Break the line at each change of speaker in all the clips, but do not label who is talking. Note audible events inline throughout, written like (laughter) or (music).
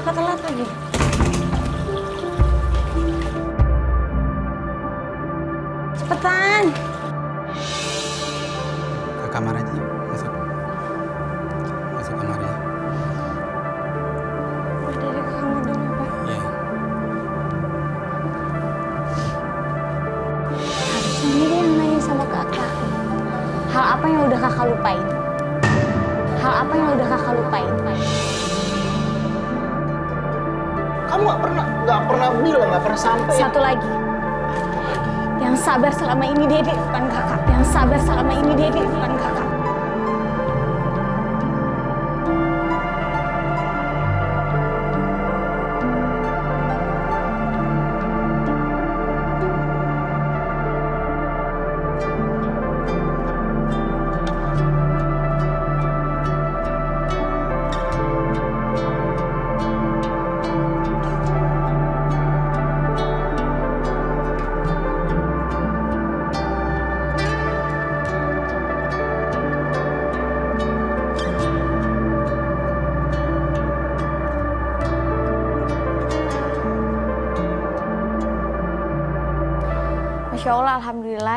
kakak telat lagi.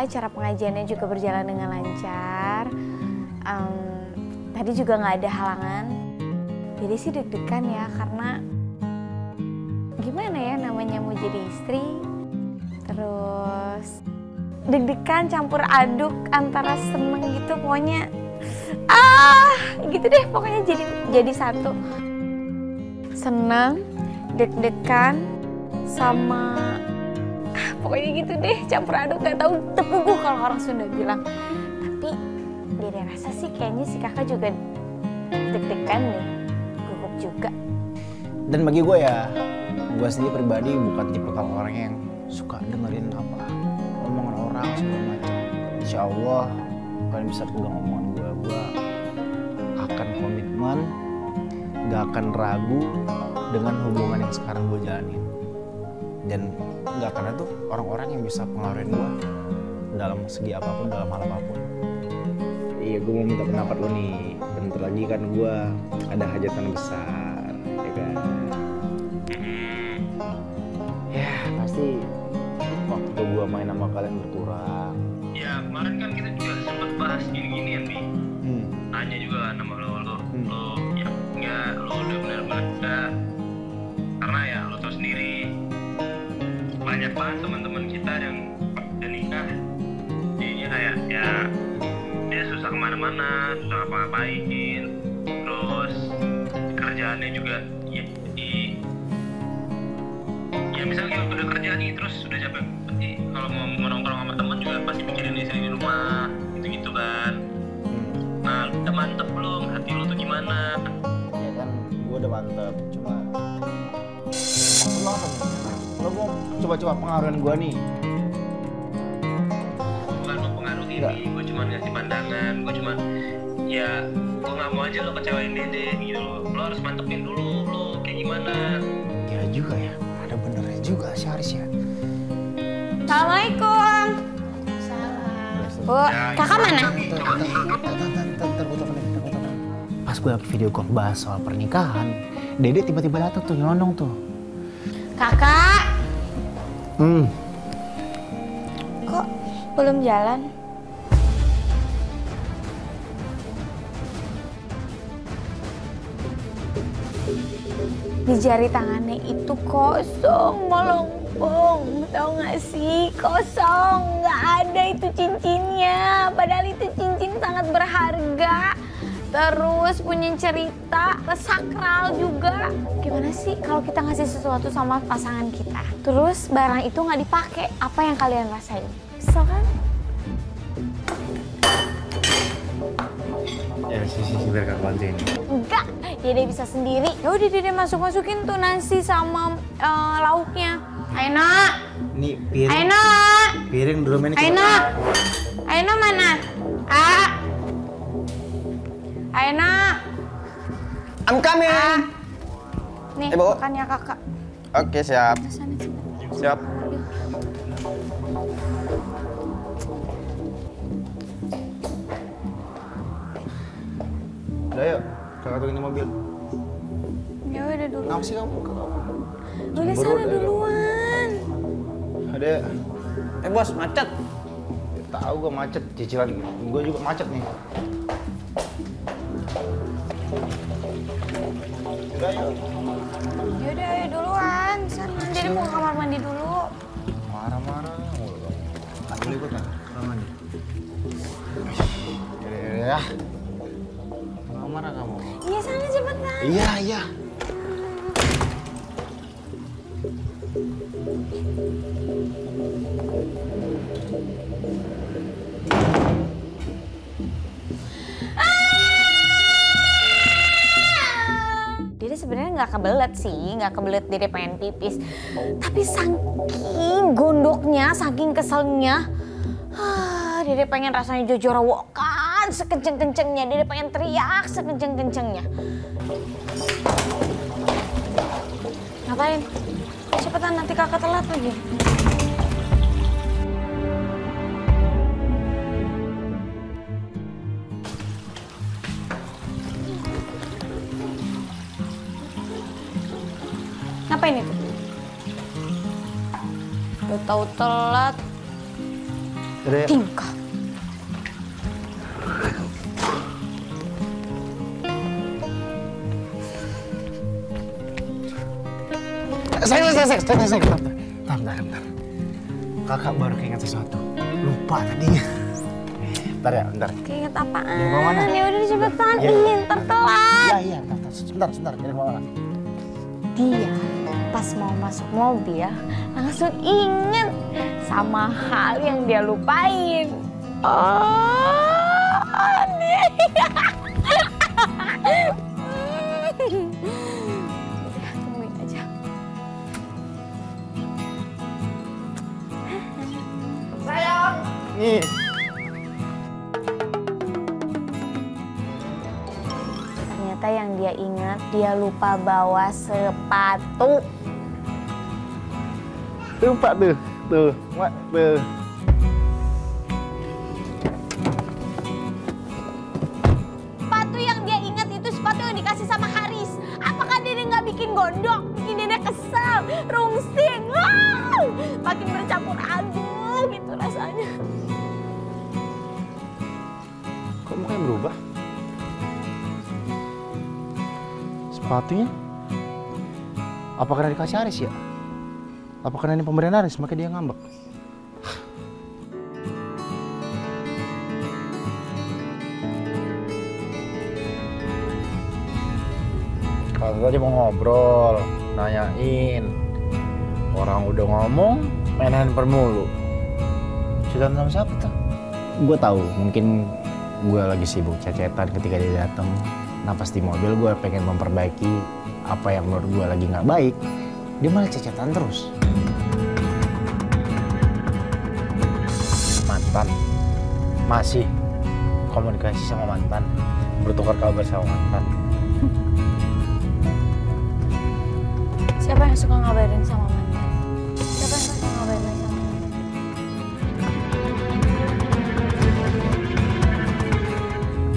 Cara pengajiannya juga berjalan dengan lancar. Em, tadi juga nggak ada halangan. Jadi sih deg-degan ya karena gimana ya namanya mau jadi istri. Terus deg-degan campur aduk antara seneng gitu pokoknya ah gitu deh pokoknya jadi jadi satu seneng deg-degan sama pokoknya gitu deh campur aduk gak tahu tepuguh kalau orang Sunda bilang tapi dari rasa sih kayaknya si kakak juga deg-degan deh gugup juga
Dan bagi gue ya, gue sendiri pribadi bukan tipe kalau orang yang suka dengerin apa omongan orang segala macam. Insya Allah kalian bisa pegang omongan gue, gue akan komitmen, gak akan ragu dengan hubungan yang sekarang. Dan gak akan ada tuh orang-orang yang bisa pengaruhin gue dalam segi apa pun, dalam hal apa pun. Iya, gue mau minta pendapat lo nih. Bentar lagi kan gue ada hajatan besar, ya kan? Ya, pasti waktu gue main sama kalian berkurang.
Ya kemarin kan kita juga sempat bahas gini-gini ya Bi.
Hmm.
Tanya juga nama lo lo
Hmm.
lo ya enggak lo udah benar-benar susah ke mana-mana susah ngapa-ngapain terus kerjaannya juga ya di ya misalnya udah kerja nih terus udah capek pasti kalau mau mau nongkrong sama temen juga pasti mikirin istri di rumah gitu gitu kan nah udah mantep belum hati lu tuh gimana
Ya kan, gue udah mantep. Cuma lo apa? Lo mau coba-coba pengaruhin gue nih.
bukan mempengaruhi
Enggak.
Ngasih pandangan gue cuma ya gue nggak mau aja lo kecewain dede gitu loh. Lo harus mantepin dulu lo kayak gimana?
Ya juga ya, ada benernya juga si Haris ya.
Assalamualaikum. Bu, kakak mana?
Pas gue lagi video call bahas soal pernikahan, Dede tiba-tiba datang tuh nyelonong tuh.
Kakak,
Hmm,
kok belum jalan? Di jari tangannya itu kosong, melempung. Tahu nggak sih? Kosong, nggak ada itu cincinnya. Padahal itu cincin sangat berharga. Terus punya cerita sakral juga. Gimana sih kalau kita ngasih sesuatu sama pasangan kita? Terus barang itu nggak dipakai, apa yang kalian rasain? Kesel kan?
ya sih sih biar kakak bantuin.
Enggak, Dede bisa sendiri. Ya udah Dede masuk-masukin tuh nasi sama eh, lauknya. Ayo nak,
Nih piring,
nak,
piring dulu
nak. Ayo nak mana? Ah. Ayo nak.
I'm coming.
Ah. Nih,
Eh,
makannya kakak.
Oke, siap. Siap.
Udah yuk, kakak di mobil.
Ya udah dulu.
Kenapa sih kamu? kamu?
Udah sana duluan.
Ada. Eh bos macet. Ya, tahu gue macet cicilan gue juga macet nih. Udah yuk.
Yaudah, ayo duluan. Sana, jadi mau ke kamar mandi dulu.
Marah-marah. mulu kamu. Boleh ikut nggak? Kamar mandi. Ya.
Iya
iya.
Dede sebenarnya nggak kebelet sih, nggak kebelet Dede pengen pipis. Tapi saking gondoknya, saking keselnya, ah, Dede pengen rasanya jojorowokan sekenceng-kencengnya. Dede pengen teriak sekenceng-kencengnya. Ngapain? Cepetan nanti kakak telat lagi. Ngapain itu? Udah tahu telat, tingkah.
Sayang, sayang, sayang, bentar, bentar, bentar, bentar. Kakak baru keinget sesuatu. Lupa tadinya. Bentar ya, bentar.
Keinget apaan?
Dari mana?
Ya udah cepetan,
Ya.
Ih, ntar telat.
Iya, iya, bentar, bentar, sebentar, sebentar. Dari mana?
Dia pas mau masuk mobil langsung inget sama hal yang dia lupain. Oh, aneh. (laughs)
Nih.
Ternyata yang dia ingat dia lupa bawa sepatu.
Lupa tuh, tuh, mak, tuh. Sepatunya? Apa karena dikasih Aris ya? Apa karena ini pemberian Aris, makanya dia ngambek? Kalau tadi mau ngobrol, nanyain. Orang udah ngomong, main handphone mulu. Cerita sama siapa tuh? gue tahu mungkin gue lagi sibuk cecetan ketika dia datang nah pas di mobil gue pengen memperbaiki apa yang menurut gue lagi nggak baik dia malah cecetan terus mantan masih komunikasi sama mantan bertukar kabar sama mantan
Siapa yang suka ngabarin sama mantan? Siapa yang suka ngabarin sama mantan?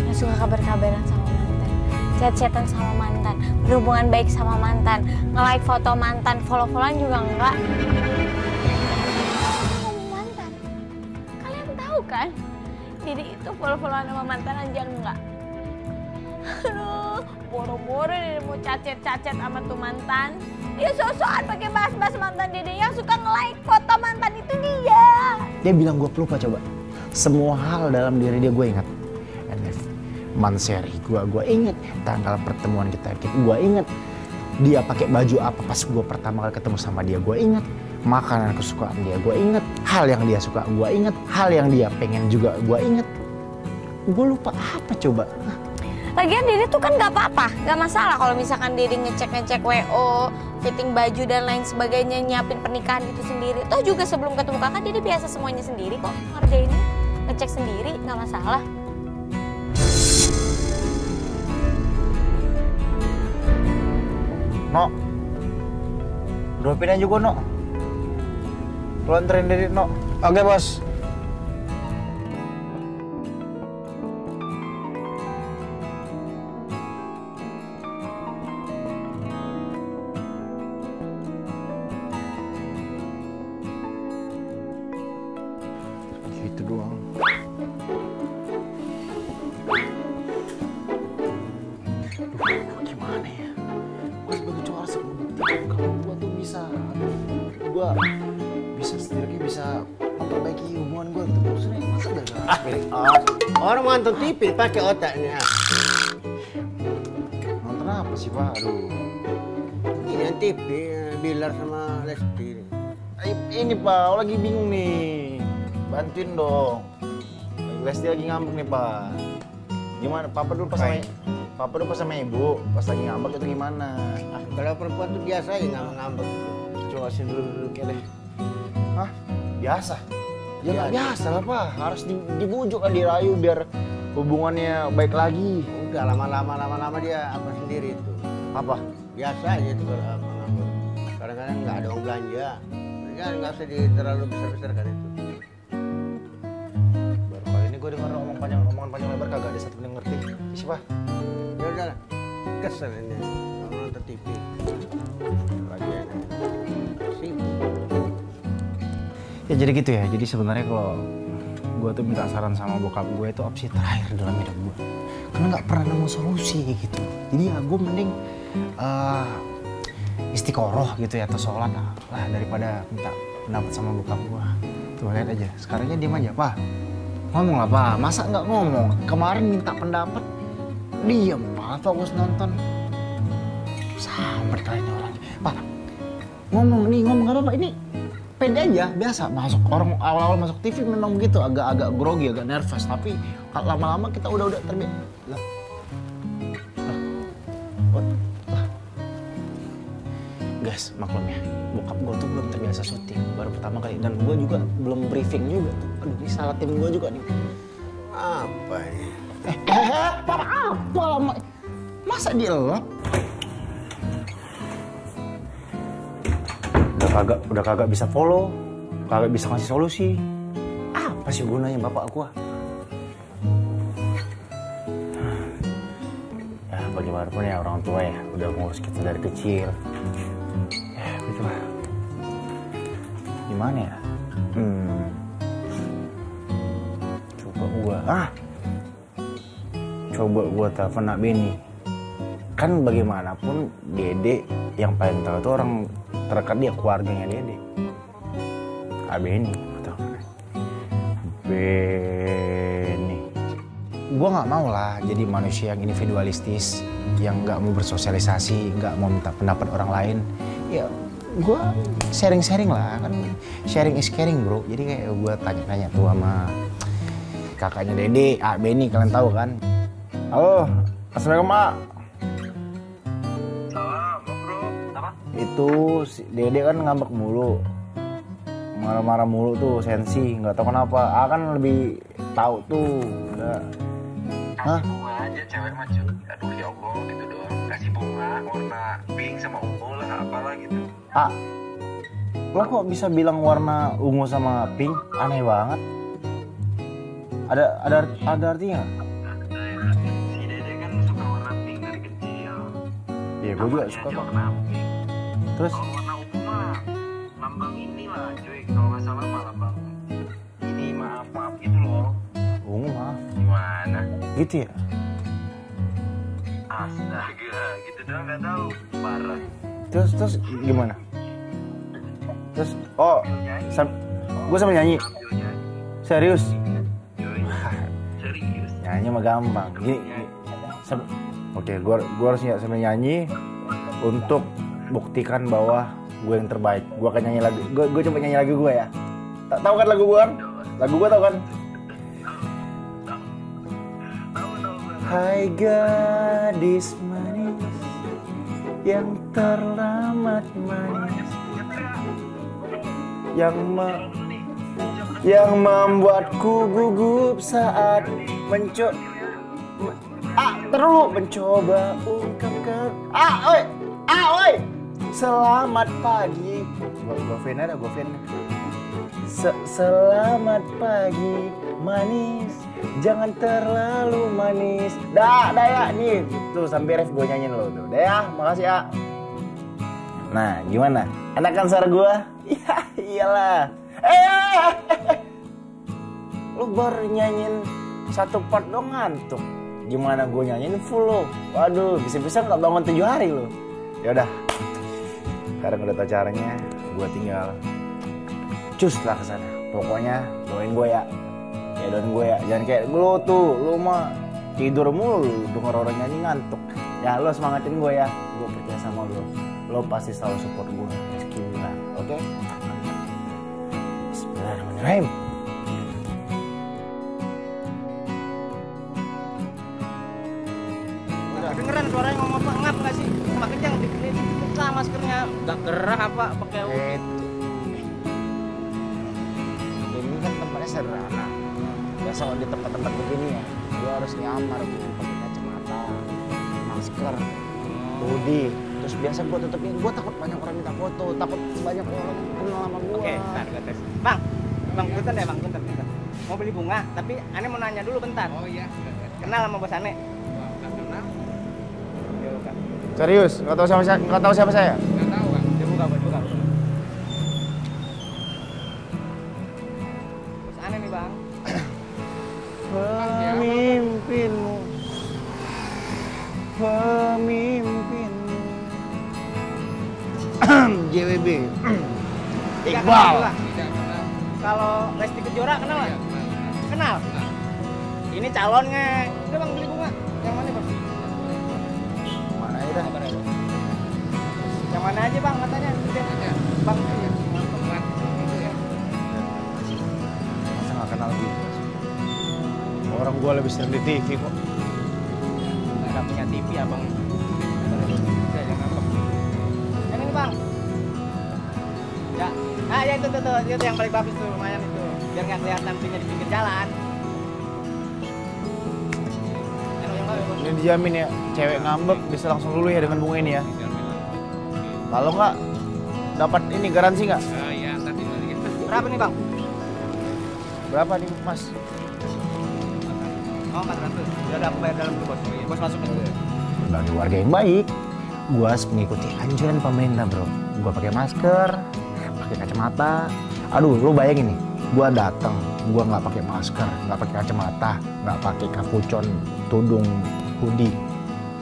Yang suka kabar-kabaran sama chat-chatan sama mantan, berhubungan baik sama mantan, nge-like foto mantan, follow-followan juga enggak. Ngomong mantan, kalian tahu kan? Didi itu follow-followan sama mantan aja enggak. Aduh, boro-boro dia mau cacet-cacet sama tuh mantan. Dia sosokan pakai bahas-bahas mantan Dede yang suka nge-like foto mantan itu dia.
dia bilang gue pelupa coba semua hal dalam diri dia gue ingat Manseri gue gue inget tanggal pertemuan kita gue inget dia pakai baju apa pas gue pertama kali ketemu sama dia gue inget makanan kesukaan dia gue inget hal yang dia suka gue inget hal yang dia pengen juga gue inget gue lupa apa coba
Lagian Dede tuh kan gak apa-apa, gak masalah kalau misalkan Dede ngecek-ngecek WO, fitting baju dan lain sebagainya, nyiapin pernikahan itu sendiri. Toh juga sebelum ketemu kakak Dede biasa semuanya sendiri kok ngerjainnya. Ngecek sendiri, gak masalah.
No. Dropin aja gue no. Lo anterin dari no. Oke bos
TV pakai otaknya.
Nonton apa sih pak? Aduh.
Ini TV eh, Bilar sama Lesti.
Ini pak, aku lagi bingung nih. Bantuin dong. Lesti lagi ngambek nih pak. Gimana? Papa dulu pas sama Papa dulu pas sama ibu, pas lagi ngambek itu gimana?
Ah, kalau perempuan tuh biasa aja ngambek-ngambek.
Coba sini dulu duduknya deh. Hah? Biasa? Ya nggak biasa lah pak, harus di- dibujuk kan dirayu biar hubungannya baik lagi.
Udah lama-lama lama-lama dia apa sendiri itu.
Apa?
Biasa aja tuh kalau apa. Kadang-kadang nggak ada uang belanja. Ya nggak usah di terlalu besar-besarkan itu.
Baru kali ini gue denger omong panjang, omongan panjang lebar kagak ada satu yang ngerti. Siapa?
Ya udah. Kesel ini. Kalau nonton TV. Lagi.
Ya jadi gitu ya. Jadi sebenarnya kalau gue tuh minta saran sama bokap gue itu opsi terakhir dalam hidup gue. Karena nggak pernah nemu solusi gitu. Jadi ya gue mending eh, istiqoroh gitu ya atau sholat lah, lah daripada minta pendapat sama bokap gue. Tuh lihat aja. Sekarangnya diem aja, pak. Ngomong lah pak. Masa nggak ngomong? Kemarin minta pendapat diem pak. Fokus nonton. Sampai kayaknya orang. Pak, ngomong nih ngomong apa pak? Ini pede aja biasa masuk orang awal-awal masuk TV memang begitu agak-agak grogi agak nervous. Tapi lama-lama kita udah udah terbiasa. Lah. Lah. What? lah. Guys maklum ya bokap gue tuh belum terbiasa syuting. Baru pertama kali. Dan gue juga belum briefing juga. Tuh aduh ini salah tim gue juga nih.
Apa ini?
eh eh, eh apa apa Ma- masa dielap kagak udah kagak bisa follow kagak bisa ngasih solusi. Apa sih gunanya bapak gua? Ya bagaimanapun ya orang tua ya udah ngurus kita dari kecil. Ya begitulah gimana ya? Hmm. Coba gua ah. Coba gua telepon Nak Beni kan bagaimanapun Dede yang paling tahu itu orang terdekat dia keluarganya Dede Kak Beni atau Beni gua nggak mau lah jadi manusia yang individualistis yang nggak mau bersosialisasi nggak mau minta pendapat orang lain. Ya gua sharing-sharing lah kan. Sharing is caring bro. Jadi kayak gua tanya-tanya tuh sama kakaknya Dede, ah Beni kalian tahu kan? Halo assalamualaikum mak itu si Dede kan ngambek mulu marah-marah mulu tuh sensi nggak tahu kenapa ah kan lebih tahu tuh udah Hah?
Bunga aja cewek mah cuy. Aduh ya Allah gitu doang. Kasih bunga warna pink sama ungu lah apalah gitu.
ah lo kok bisa bilang warna ungu sama pink aneh banget ada ada ada artinya
ya. Si Dede kan suka warna pink dari kecil.
iya gue juga suka kok
warna pink.
Terus
Kalau warna ungu mah lambang ini lah cuy. Kalau nggak salah mah lambang ini maaf maaf gitu loh.
ungu maaf
Gimana?
gitu ya
Astaga, gitu doang nggak tahu. Parah.
terus terus gimana terus oh sam gue sambil nyanyi
nyanyi.
serius
Cuy. (laughs) Serius.
nyanyi mah gampang gini, gini. Sam- oke gua gua harus ny- sambil nyanyi untuk buktikan bahwa gue yang terbaik. Gue akan nyanyi lagu gue gue coba nyanyi lagu gue ya. Tak tahu kan lagu gue lagu gue tau kan? Hai gadis manis yang terlambat manis yang me- yang membuatku gugup saat mencoba ah terlalu mencoba ungkapkan ah oi! Ah oi selamat pagi. Gua Vin ada gua Vin Se- selamat pagi manis. Jangan terlalu manis. Dah dah ya nih. Tuh sampai ref gua nyanyiin lo tuh. Dah ya makasih ya. Nah gimana? Enakan suara gua? Iya (laughs) iyalah. Eh (laughs) Lu baru nyanyiin satu part dong ngantuk. Gimana gue nyanyiin full lo? Waduh, bisa-bisa nggak bangun tujuh hari lo. Ya udah. Sekarang udah tau caranya, gue tinggal cus lah ke sana. Pokoknya doain gue ya. Ya doain gue ya. Jangan kayak lu tuh, lu mah tidur mulu lu denger orang nyanyi ngantuk. Ya lo semangatin gue ya. Gue percaya sama lo. Lo pasti selalu support gue. Meski oke? Bismillahirrahmanirrahim.
Maskernya. Gak gerah apa pakai
Eh, ini kan tempatnya sederhana. Biasa kalau di tempat-tempat begini ya, gue harus nyamar gue pakai kacamata, masker, hoodie. Terus biasa gue tutupin, gue takut banyak orang minta foto, takut banyak orang kenal sama gue.
Oke, bentar gue tes. Bang, bang bentar ya bang, bentar. Mau beli bunga, tapi aneh mau nanya dulu bentar.
Oh iya.
Kenal sama bos aneh?
Serius, nggak tahu siapa siapa saya.
Aja bang katanya? Bang.
Iya. Tempat itu ya.
Masa nggak kenal gitu? Orang gua lebih sering di TV kok.
Nggak punya TV abang. Yang ini bang. Ya. Ah ya itu tuh, tuh, itu yang paling bagus tuh lumayan itu. Biar nggak kelihatan punya di pinggir jalan.
Ini dijamin ya, cewek ngambek bisa langsung lulu ya dengan bunga ini ya. Kalau nggak dapat ini garansi nggak?
Ah iya. Tadi tadi kita.
Berapa nih bang?
Berapa nih mas?
Oh 400. Udah udah aku bayar dalam tuh bos. Bos masukin dulu.
Sebagai warga yang baik, gua harus mengikuti anjuran pemerintah bro. Gua pakai masker, pakai kacamata. Aduh, lu bayangin nih, gua datang, gua nggak pakai masker, nggak pakai kacamata, nggak pakai kapucon, tudung, hoodie.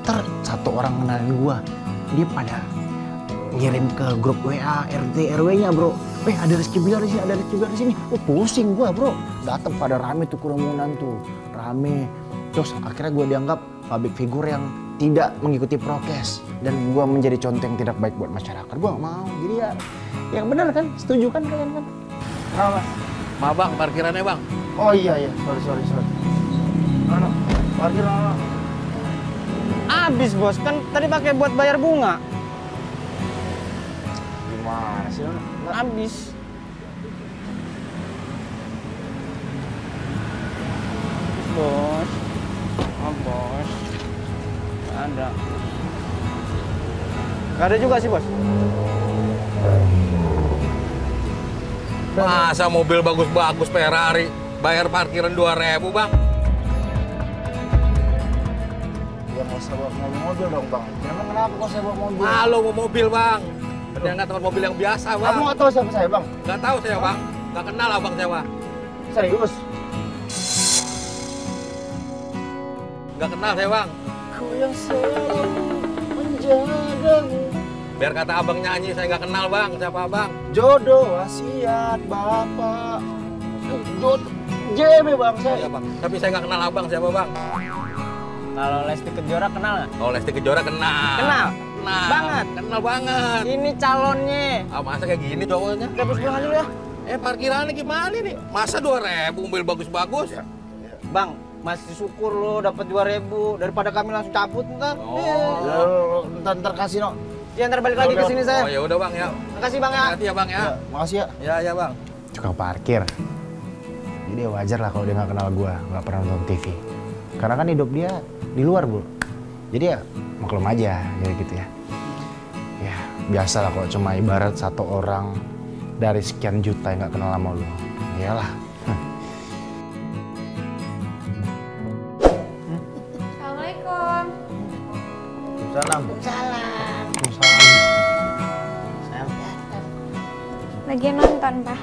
Ter satu orang kenalin gua, dia pada ngirim ke grup WA RT RW-nya bro. Eh ada Rizky Bilar di sini, ada Rizky Bilar di sini. Oh, pusing gua bro. Datang pada rame tuh kerumunan tuh, rame. Terus akhirnya gue dianggap public figure yang tidak mengikuti prokes dan gue menjadi contoh yang tidak baik buat masyarakat. Gue gak mau. Jadi ya yang benar kan? Setuju kan kalian kan? Kenapa mas?
Ma bang, parkirannya bang.
Oh iya iya, sorry sorry sorry. Ano, parkir ano?
Abis bos, kan tadi pakai buat bayar bunga.
Gimana sih? Ano? Nggak-
Abis. Bos. Oh, bos. Nggak ada. Gak ada juga sih, bos.
Masa mobil bagus-bagus Ferrari bayar parkiran 2000 bang?
Ya nggak usah bawa mobil-mobil dong bang. Emang kenapa kok saya bawa mobil?
Halo mau mobil bang. Dia nggak tahu mobil yang biasa bang.
Kamu nggak tahu siapa saya bang?
Nggak tahu saya bang. Nggak kenal abang saya bang.
Serius?
Nggak kenal saya bang.
Ku yang selalu menjagamu.
Biar kata abang nyanyi saya nggak kenal bang. Siapa abang?
Jodoh wasiat bapak. Jodoh JB bang saya.
Iya bang. Tapi saya nggak kenal abang siapa bang.
Kalau Lesti Kejora kenal nggak?
Oh Lesti Kejora kenal.
Kenal?
Kenal.
Banget?
Kenal banget.
Ini calonnya.
Ah, masa kayak gini cowoknya?
Pulang aja dulu ya.
Eh parkirannya gimana nih? Masa 2000 mobil bagus-bagus?
Bang, masih syukur lo dapat 2000 daripada kami langsung cabut ntar.
Oh.
Ya, ntar, ntar kasih no.
Ya ntar balik lagi ke sini
Oh
saya.
ya udah bang ya.
Makasih bang ya.
Hati ya bang ya.
Ya, makasih ya.
Ya ya bang.
Tukang parkir. Jadi ya wajar lah kalau dia nggak kenal gua, nggak pernah nonton TV. Karena kan hidup dia di luar bu. Jadi ya maklum aja, jadi gitu ya. Ya biasa lah kalau cuma ibarat satu orang dari sekian juta yang nggak kenal sama lu. Iyalah.
Assalamualaikum.
Salam.
Salam. Lagi nonton, Pak.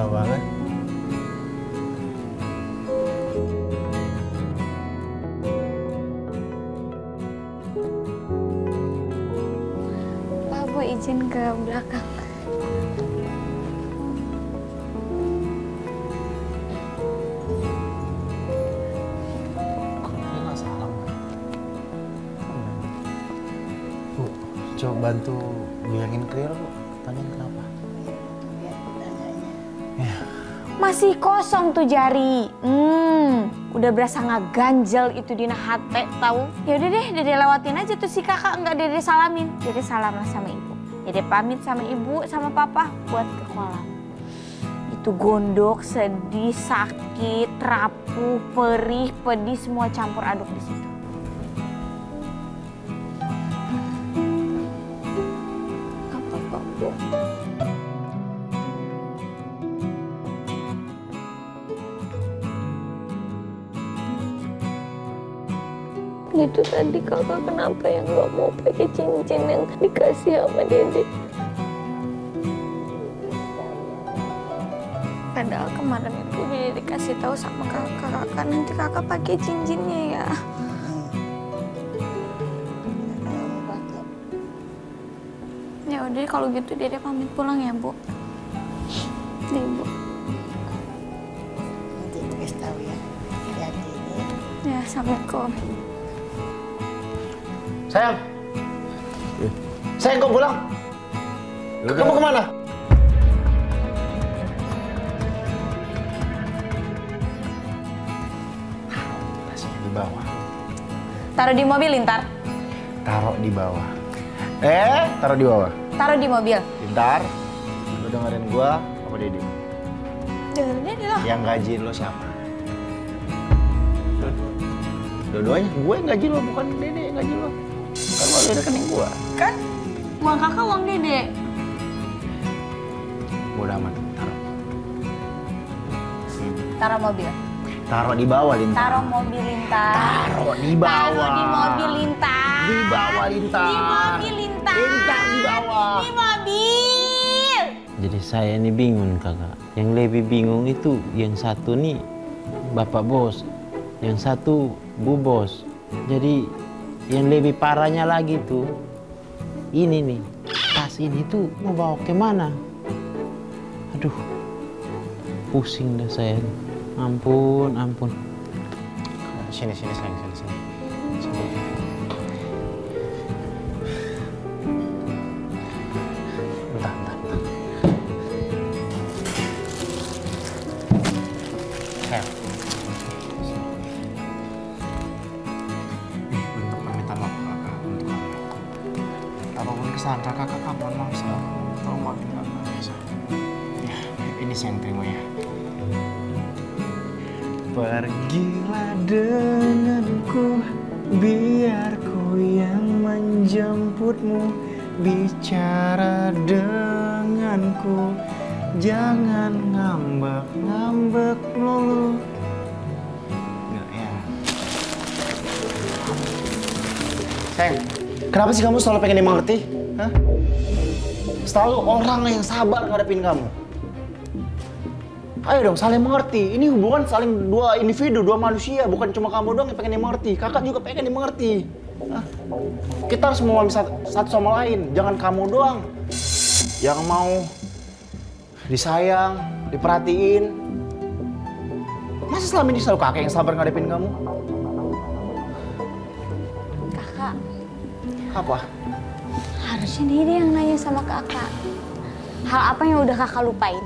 parah banget.
Pak, Bu izin ke belakang.
Bu, coba bantu bilangin clear bu. Tanyain kenapa?
Masih kosong tuh jari. Hmm, udah berasa nggak ganjel itu Dina hate tahu. Ya udah deh, Dede lewatin aja tuh si kakak nggak Dede salamin. Dede salam lah sama ibu. Dede pamit sama ibu sama papa buat ke kolam. Itu gondok, sedih, sakit, rapuh, perih, pedih semua campur aduk di situ. Tadi kakak kenapa yang nggak mau pakai cincin yang dikasih sama dede? Padahal kemarin itu udah dikasih tahu sama kakak, kakak nanti kakak pakai cincinnya ya. Ya udah kalau gitu dede pamit pulang ya bu. Nih bu.
Nanti tahu ya. Hati-hati ya.
Ya assalamualaikum.
Sayang. Sayang kok pulang? Kamu ke mana? Tasnya di bawah.
Taruh di mobil Lintar.
Taruh di bawah. Eh, taruh di bawah.
Taruh di mobil.
Pintar. Lu dengerin gua apa Dede?
Dengerin dede lah.
Yang gajiin lo siapa? Dua-duanya, gue yang gaji lo, bukan Dede yang gaji lo. Kan lo ada rekening gua.
Kan uang kakak uang dede.
Bodoh amat, taruh.
Taruh mobil.
Taruh di bawah, Lintar.
Taruh mobil Lintar.
Taruh di bawah.
Taruh di mobil Lintar.
Di bawah, Lintar.
Di mobil Lintar.
Lintar di bawah.
Di mobil.
Jadi saya ini bingung kakak. Yang lebih bingung itu yang satu nih bapak bos, yang satu bu bos. Jadi yang lebih parahnya lagi tuh ini nih tas ini tuh mau bawa ke mana? Aduh, pusing dah saya. Ampun, ampun.
Sini, sini, sayang, sini. Selalu pengen dimengerti? Selalu orang yang sabar ngadepin kamu Ayo dong, saling mengerti. Ini hubungan saling dua individu, dua manusia, bukan cuma kamu doang yang pengen dimengerti. Kakak juga pengen dimengerti. Kita harus memahami satu, sama lain. Jangan kamu doang yang mau disayang, diperhatiin. Masa selama ini selalu kakek yang sabar ngadepin kamu? Apa?
harusnya dede yang nanya sama kakak. Hal apa yang udah kakak lupain?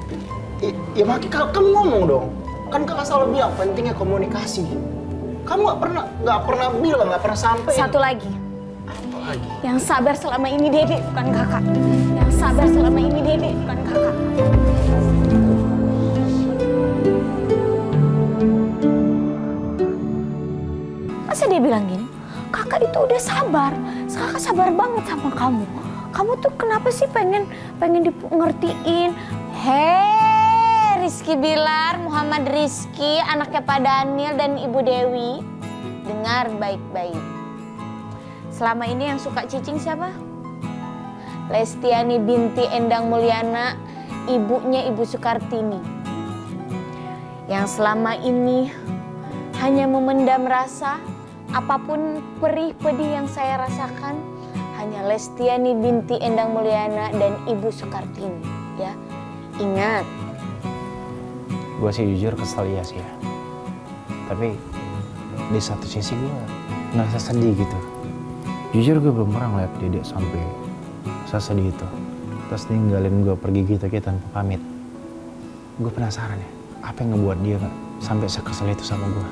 I- ya makanya kamu ngomong dong. Kan kakak selalu bilang pentingnya komunikasi. Kamu nggak pernah nggak pernah bilang, nggak pernah sampai.
Satu lagi,
Apa lagi?
yang sabar selama ini dede bukan kakak. Yang sabar selama ini dede bukan kakak. Masa dia bilang gini? Kakak itu udah sabar. Kakak sabar banget sama kamu. Kamu tuh kenapa sih pengen pengen dipengertiin? Hei, Rizky Bilar, Muhammad Rizky, anaknya Pak Daniel dan Ibu Dewi. Dengar baik-baik. Selama ini yang suka cicing siapa? Lestiani binti Endang Mulyana, ibunya Ibu Sukartini. yang selama ini hanya memendam rasa apa pun perih pedih yang saya rasakan hanya Lestiani binti Endang Mulyana dan Ibu Soekartini ya. Ingat,
gue sih jujur kesel ya sih ya. Tapi di satu sisi gue ngerasa sedih gitu. Jujur gue belum pernah ngeliat dedek sampai sesedih itu. Terus ninggalin gue pergi gitu gitu tanpa pamit. Gue penasaran ya apa yang ngebuat dia sampai sekesel itu sama gue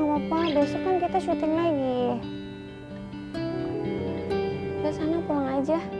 nggak apa-apa, besok kan kita syuting lagi. Udah sana pulang aja.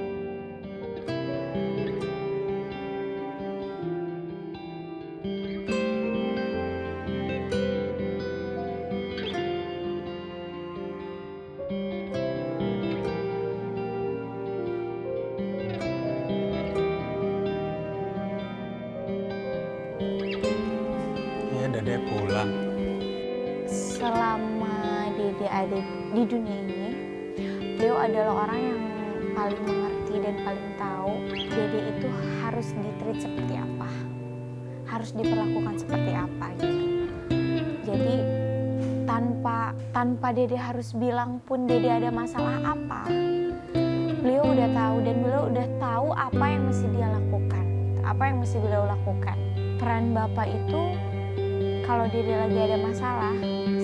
Harus diperlakukan seperti apa gitu. Jadi tanpa tanpa Dede harus bilang pun Dede ada masalah apa, beliau udah tahu dan beliau udah tahu apa yang mesti dia lakukan, apa yang mesti beliau lakukan. Peran bapak itu kalau Dede lagi ada masalah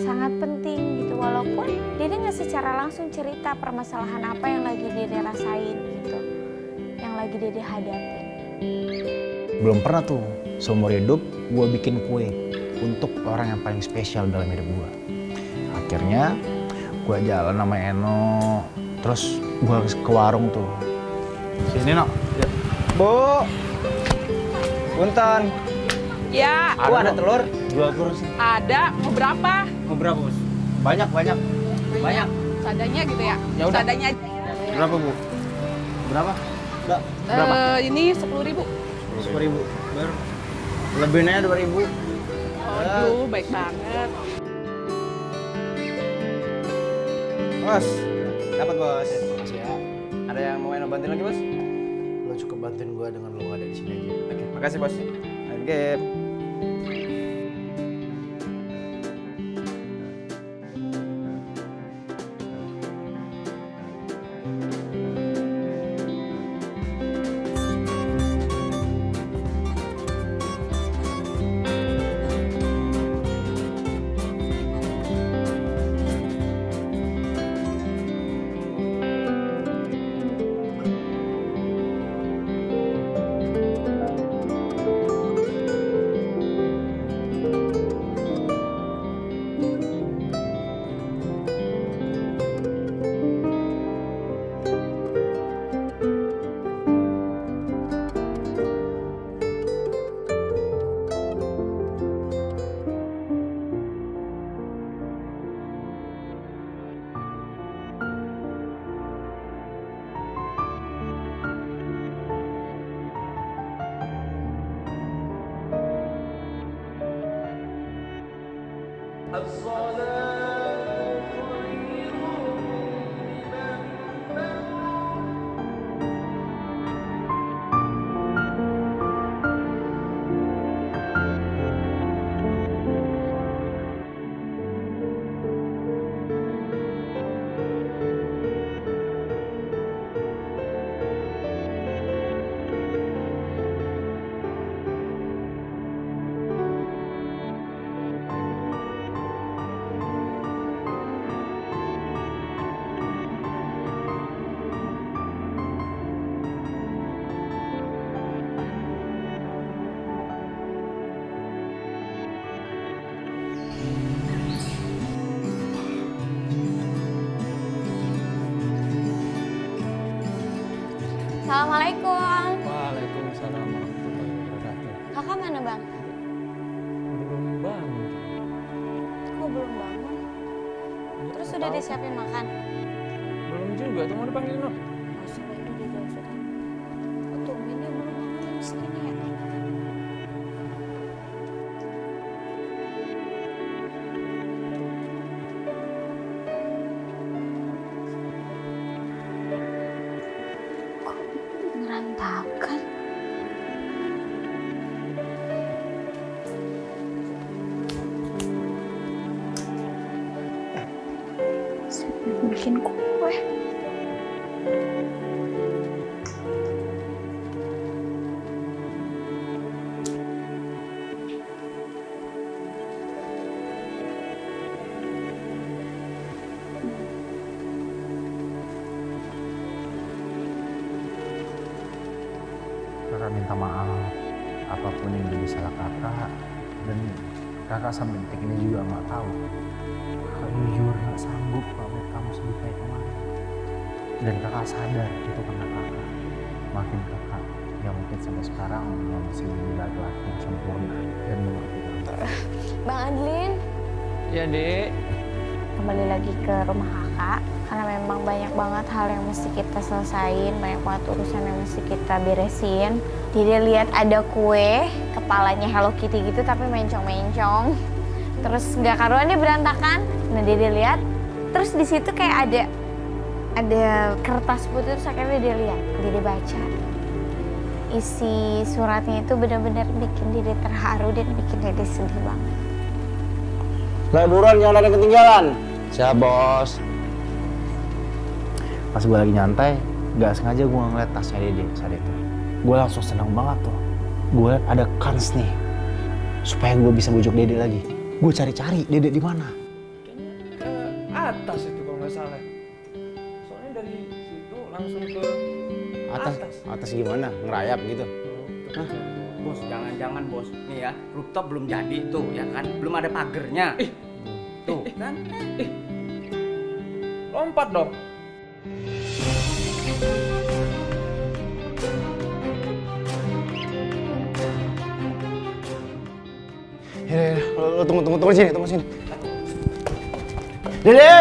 sangat penting gitu. Walaupun Dede nggak secara langsung cerita permasalahan apa yang lagi Dede rasain gitu. Yang lagi Dede hadapin.
Belum pernah tuh seumur hidup gue bikin kue untuk orang yang paling spesial dalam hidup gue akhirnya gue jalan sama Eno terus gue ke warung tuh. Sini no bu punten
Ya,
bu ada telur. Dua kurus
ada. Mau berapa?
mau berapa bos? Banyak banyak. Banyak.
Sadanya gitu ya?
Ya udah.
Sadanya aja.
berapa bu? Berapa? Enggak, berapa
Eh, ini sepuluh ribu.
sepuluh ribu. Ber lebihnya dua ribu.
Aduh, baik banget.
bos dapat bos. Makasih ya. Ada yang mau Eno bantuin lagi bos?
Lo cukup bantuin gue dengan lo ada di sini aja.
oke makasih bos. Main
Disiapin makan?
Belum juga, tuh mau dipanggilin apa? Kakak minta maaf apa pun yang jadi salah kakak dan kakak sampai detik ini juga nggak tahu. Kakak jujur nggak sanggup kalau melihat kamu sedih kayak kemarin. Dan kakak sadar itu karena kakak. Makin kakak yang mungkin sampai sekarang yang masih menjadi laki-laki yang sempurna dan mengerti kamu.
Bang Adlin,
Ya dek.
kembali lagi ke rumah kakak karena memang banyak banget hal yang mesti kita selesain, banyak banget urusan yang mesti kita beresin. Jadi lihat ada kue, kepalanya Hello Kitty gitu tapi mencong-mencong. Terus nggak karuan dia berantakan. Nah dia lihat, terus di situ kayak ada ada kertas putih terus akhirnya dia lihat, dia dia baca. Isi suratnya itu benar-benar bikin dia terharu dan bikin dia sedih banget.
Lah buruan jangan ada yang ketinggalan.
Siap bos.
Pas gue lagi nyantai, nggak sengaja gue ngeliat tasnya Dede itu. Gue langsung senang banget tuh. Gue liat ada kans nih supaya gue bisa bujuk Dede lagi. Gue cari-cari Dede di mana.
Ke atas itu kalau nggak salah. Soalnya dari situ langsung ke
Atas, atas gimana? Ngerayap gitu.
Bos, jangan-jangan bos. Nih ya, rooftop belum jadi tuh ya kan. Belum ada pagernya. Tuh kan.
lompat dong.
Tunggu, tunggu, tunggu sini, tunggu sini. Dede!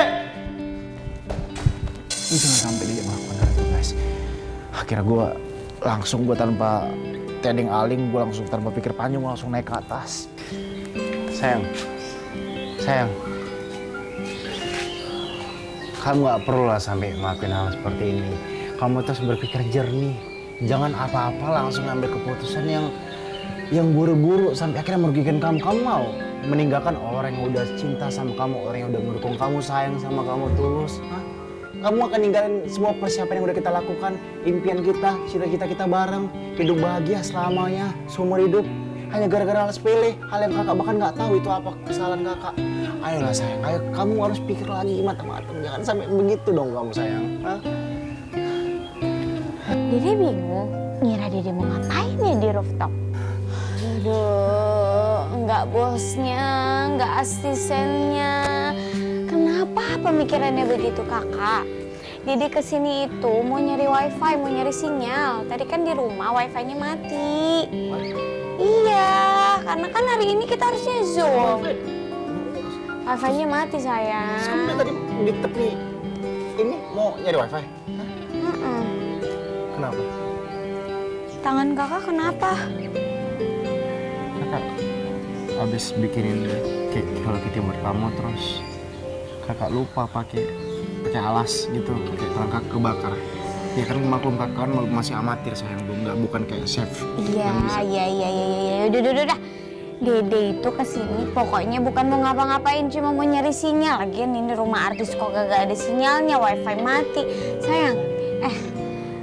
Ini jangan sampai Dede melakukan hal itu, guys. Akhirnya gue langsung gue tanpa tedeng aling, gue langsung tanpa pikir panjang, gue langsung naik ke atas. Sayang, sayang. Kamu gak perlu lah sampai ngelakuin hal seperti ini. Kamu terus berpikir jernih. Jangan apa-apa langsung ambil keputusan yang yang buru-buru sampai akhirnya merugikan kamu. Kamu mau meninggalkan orang yang udah cinta sama kamu, orang yang udah mendukung kamu, sayang sama kamu tulus. Hah? Kamu akan ninggalin semua persiapan yang udah kita lakukan, impian kita, cita-cita kita bareng, hidup bahagia selamanya, seumur hidup. Hanya gara-gara hal sepele, hal yang kakak bahkan nggak tahu itu apa kesalahan kakak. Ayolah sayang, ayo kamu harus pikir lagi matang-matang. Jangan sampai begitu dong kamu sayang. Hah?
Dede bingung, ngira Dede mau ngapain ya di rooftop? Aduh, nggak bosnya, nggak asistennya. Kenapa pemikirannya begitu kakak? Dede ke sini itu mau nyari wifi, mau nyari sinyal. Tadi kan di rumah wifi-nya mati. Iya, karena kan hari ini kita harusnya zoom. Wifi-nya mati sayang.
Udah tadi di tepi ini mau nyari wifi?
Mm-mm.
Kenapa?
Tangan kakak kenapa?
Habis bikinin cake Hello Kitty buat kamu terus kakak lupa pakai pakai alas gitu pakai kakak kebakar ya kan maklum kakak kan masih amatir sayang belum nggak bukan kayak chef
Iya, iya, iya, iya, iya, iya. Udah, udah, udah. Dede itu ke sini pokoknya bukan mau ngapa-ngapain, cuma mau nyari sinyal. Lagian ini rumah artis kok gak ada sinyalnya, wifi mati. Sayang, eh,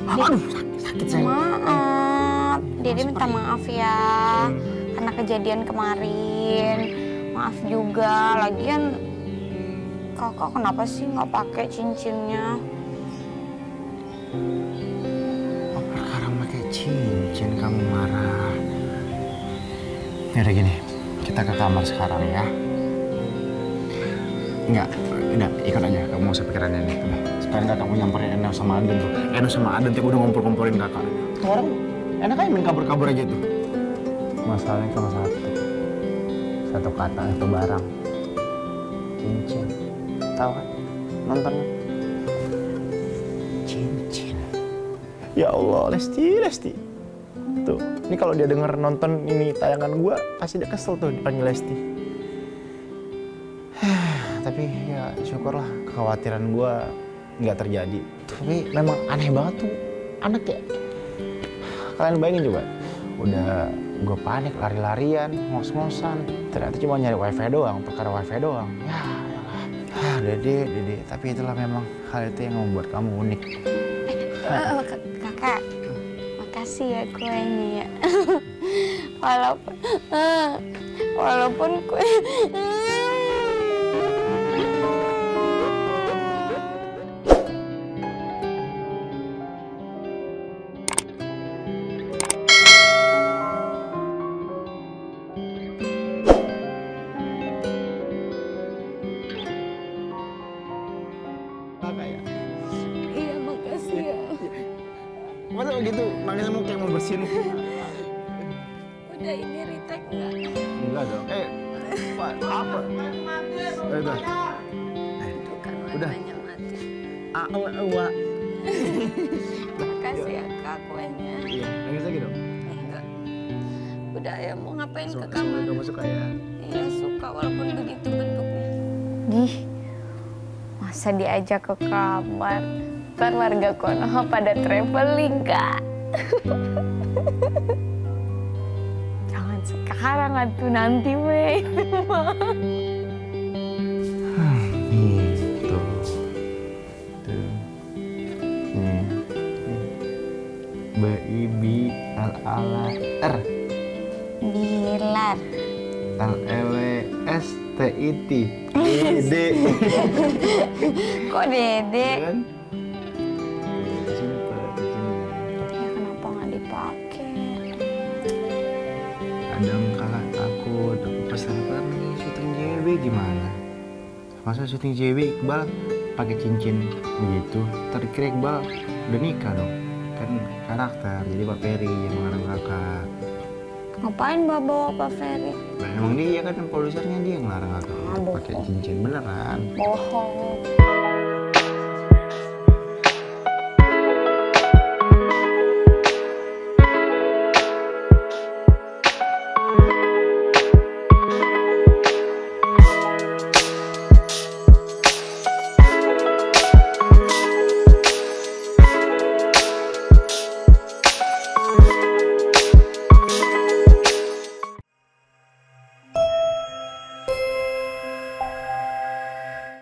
Aduh, sakit, sakit sayang.
maaf. Dede minta maaf ya, karena kejadian kemarin. Maaf juga, lagian kakak kenapa sih nggak pakai cincinnya?
Oh, perkara pakai cincin kamu marah. Ya udah gini, kita ke kamar sekarang ya. Enggak, udah ikut aja. Kamu mau pikirannya nih. Udah. Sekarang kakak mau nyamperin Eno sama Aden tuh. Eno sama Aden tuh udah ngumpul-ngumpulin kakak.
Orang Enak aja main kabur-kabur aja tuh.
Masalahnya cuma satu. Satu kata, satu barang. Cincin. Tahu kan? Nonton kan?
Cincin. Ya Allah, Lesti, Lesti. Tuh, ini kalau dia denger nonton ini tayangan gua, pasti dia kesel tuh dipanggil Lesti. (sighs) Tapi ya syukurlah kekhawatiran gua nggak terjadi. Tapi memang aneh banget tuh anak ya. Kalian bayangin coba, udah gue panik lari-larian, ngos-ngosan. Ternyata cuma nyari wifi doang, perkara wifi doang. Ya, yalah. Ah, dede, dede. Tapi itulah memang hal itu yang membuat kamu unik.
K- kakak, makasih ya kuenya ya. (laughs) walaupun, eh, walaupun kue. Diajak ke kamar? Ntar warga Konoha (laughs) pada traveling kak. (laughs) Jangan sekarang atuh nanti weh.
Gitu. Tuh. Nih. B I B L A R
Bilar.
L E W S T I T D
Kok dede?
kan? Simpel cincinnya.
Ya kenapa nggak dipakai?
Kadang kala takut aku pas apa nih syuting JW gimana? Masa syuting JW Iqbal pakai cincin begitu, terkira Iqbal udah nikah dong. Kan karakter, jadi Pak Ferry yang melarang kakak.
Ngapain bawa Pak Ferry?
Nah, emang dia kan produsernya dia yang ngelarang kakak
Ah,
pakai cincin beneran.
Bohong.